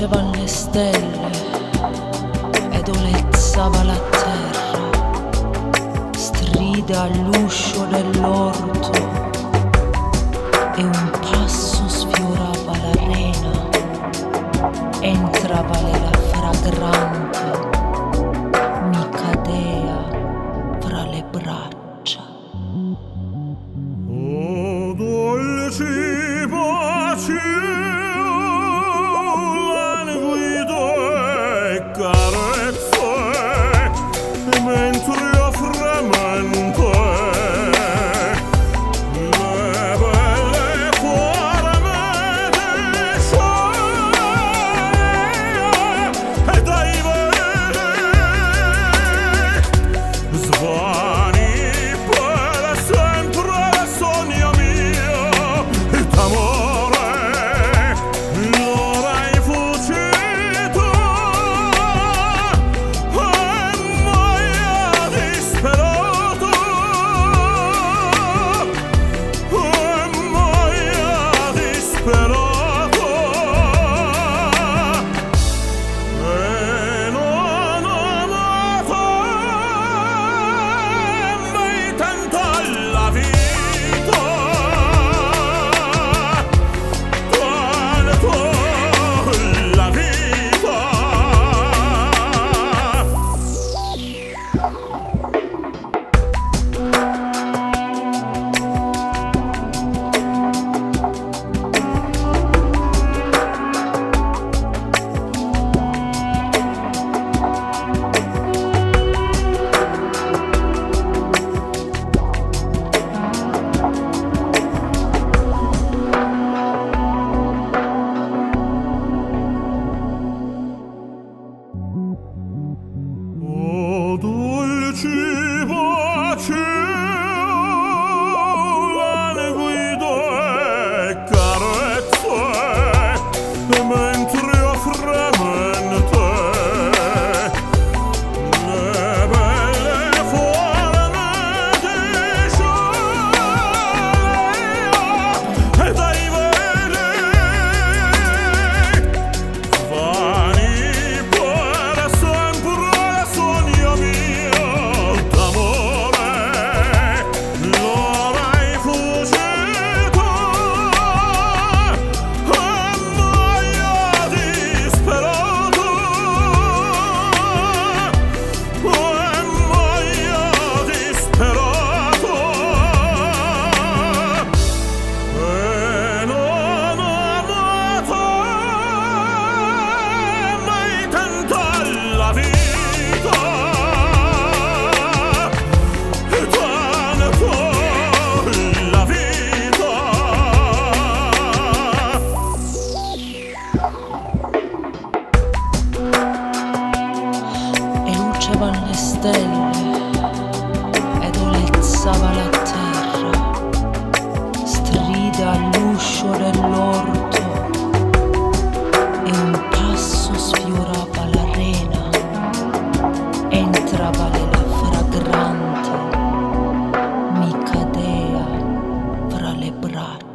lucevan le stelle ed olezzava la terra, strida all'uscio dell'orto e un passo sfiorava l'arena, entrava la fragrante, mi cadea fra le braccia. O dolci pace watching. Piangevano le stelle ed olezzava la terra, strida all'uscio dell'orto e un passo sfiorava l'arena, entrava nella fragrante, mi cadea fra le braccia.